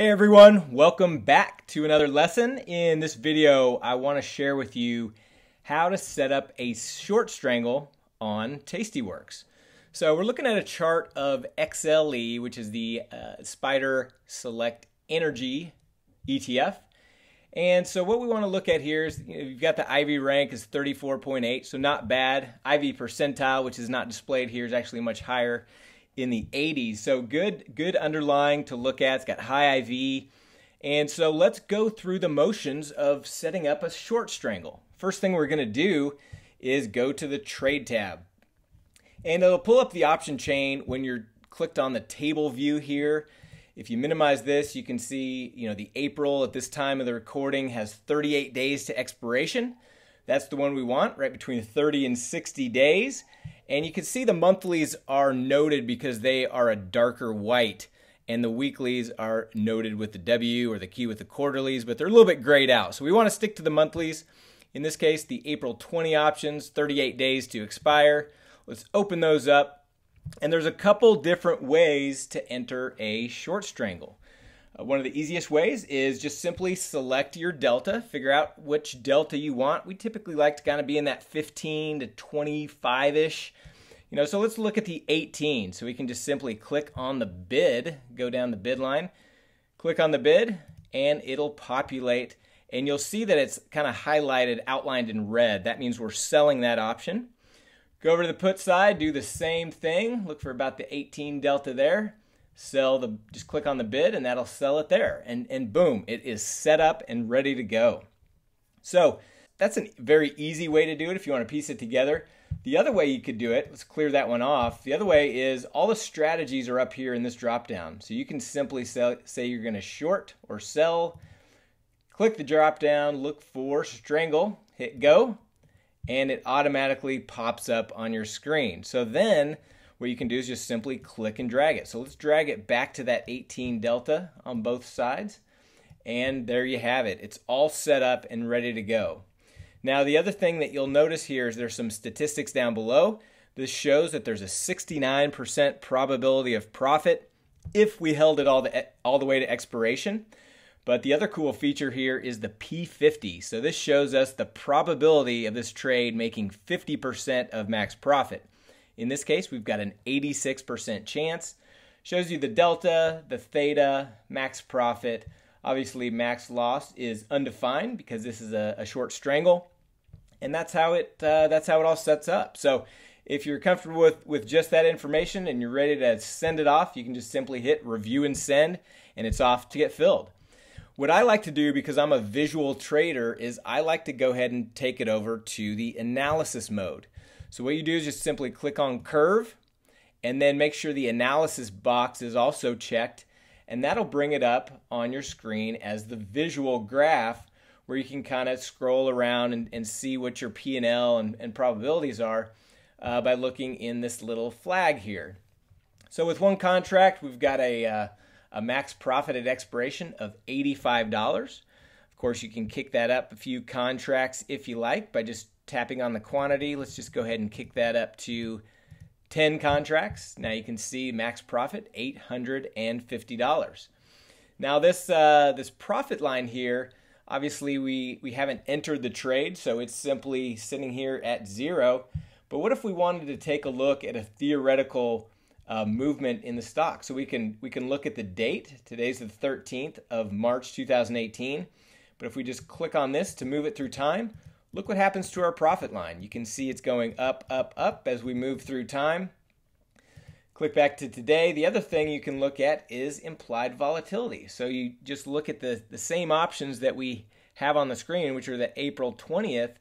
Hey everyone, welcome back to another lesson. In this video, I want to share with you how to set up a short strangle on Tastyworks. So we're looking at a chart of XLE, which is the uh, SPDR Select Energy ETF. And so what we want to look at here is you know, you've got the IV rank is 34.8, so not bad. IV percentile, which is not displayed here, is actually much higher in the 80s. So good, good underlying to look at. It's got high IV. And so let's go through the motions of setting up a short strangle. First thing we're going to do is go to the trade tab. And it'll pull up the option chain when you're clicked on the table view here. If you minimize this, you can see, you know, the April at this time of the recording has 38 days to expiration. That's the one we want, right between 30 and 60 days. And you can see the monthlies are noted because they are a darker white and the weeklies are noted with the W or the key with the quarterlies, but they're a little bit grayed out. So we want to stick to the monthlies. In this case, the April 20 options, 38 days to expire. Let's open those up. And there's a couple different ways to enter a short strangle. Uh, one of the easiest ways is just simply select your delta, figure out which delta you want. We typically like to kind of be in that 15 to 25 ish. You know, so let's look at the 18. So we can just simply click on the bid, go down the bid line, click on the bid, and it'll populate. And you'll see that it's kind of highlighted, outlined in red. That means we're selling that option. Go over to the put side, do the same thing. Look for about the 18 delta there sell the just click on the bid and that'll sell it there. And and boom it is set up and ready to go. So that's a very easy way to do it if you want to piece it together. The other way you could do it let's clear that one off. The other way is all the strategies are up here in this drop down so you can simply sell, say you're going to short or sell. Click the drop down look for strangle hit go and it automatically pops up on your screen. So then what you can do is just simply click and drag it. So let's drag it back to that 18 delta on both sides. And there you have it. It's all set up and ready to go. Now the other thing that you'll notice here is there's some statistics down below. This shows that there's a 69% probability of profit if we held it all the, all the way to expiration. But the other cool feature here is the P50. So this shows us the probability of this trade making 50% of max profit. In this case, we've got an 86% chance. Shows you the delta, the theta, max profit. Obviously, max loss is undefined because this is a, a short strangle, and that's how it uh, that's how it all sets up. So, if you're comfortable with with just that information and you're ready to send it off, you can just simply hit review and send, and it's off to get filled. What I like to do because I'm a visual trader is I like to go ahead and take it over to the analysis mode. So what you do is just simply click on curve and then make sure the analysis box is also checked and that'll bring it up on your screen as the visual graph where you can kind of scroll around and, and see what your P&L and, and probabilities are uh, by looking in this little flag here. So with one contract, we've got a, uh, a max profit at expiration of $85. Course, you can kick that up a few contracts if you like by just tapping on the quantity, let's just go ahead and kick that up to 10 contracts. Now you can see max profit $850. Now this uh, this profit line here, obviously we we haven't entered the trade, so it's simply sitting here at zero. But what if we wanted to take a look at a theoretical uh, movement in the stock? So we can we can look at the date. Today's the 13th of March 2018. But if we just click on this to move it through time, look what happens to our profit line. You can see it's going up, up, up as we move through time. Click back to today. The other thing you can look at is implied volatility. So you just look at the, the same options that we have on the screen, which are the April 20th,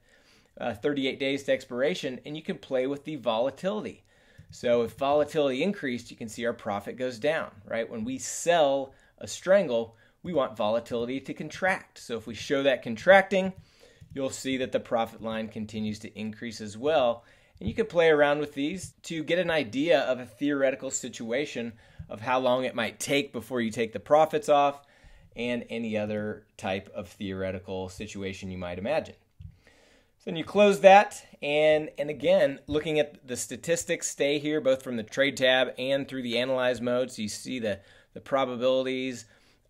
uh, 38 days to expiration, and you can play with the volatility. So if volatility increased, you can see our profit goes down, right? When we sell a strangle, we want volatility to contract. So if we show that contracting, you'll see that the profit line continues to increase as well. And you can play around with these to get an idea of a theoretical situation of how long it might take before you take the profits off and any other type of theoretical situation you might imagine. So then you close that and and again looking at the statistics stay here both from the trade tab and through the analyze mode so you see the the probabilities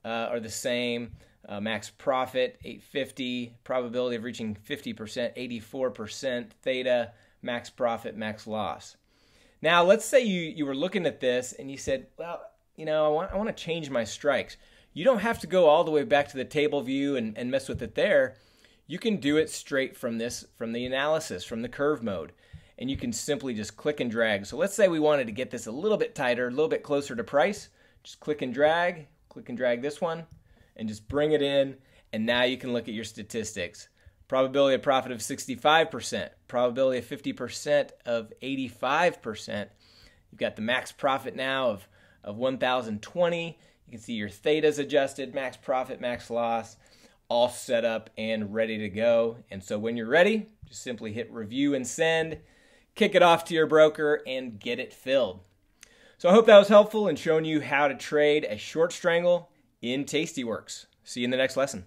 uh, are the same. Uh, max profit 850, probability of reaching 50%, 84%, theta, max profit, max loss. Now, let's say you, you were looking at this and you said, well, you know, I want, I want to change my strikes. You don't have to go all the way back to the table view and, and mess with it there. You can do it straight from this, from the analysis, from the curve mode. And you can simply just click and drag. So let's say we wanted to get this a little bit tighter, a little bit closer to price. Just click and drag, click and drag this one and just bring it in. And now you can look at your statistics. Probability of profit of 65%, probability of 50% of 85%. You've got the max profit now of, of 1,020. You can see your thetas adjusted, max profit, max loss, all set up and ready to go. And so when you're ready, just simply hit review and send, kick it off to your broker, and get it filled. So I hope that was helpful in showing you how to trade a short strangle in Tastyworks. See you in the next lesson.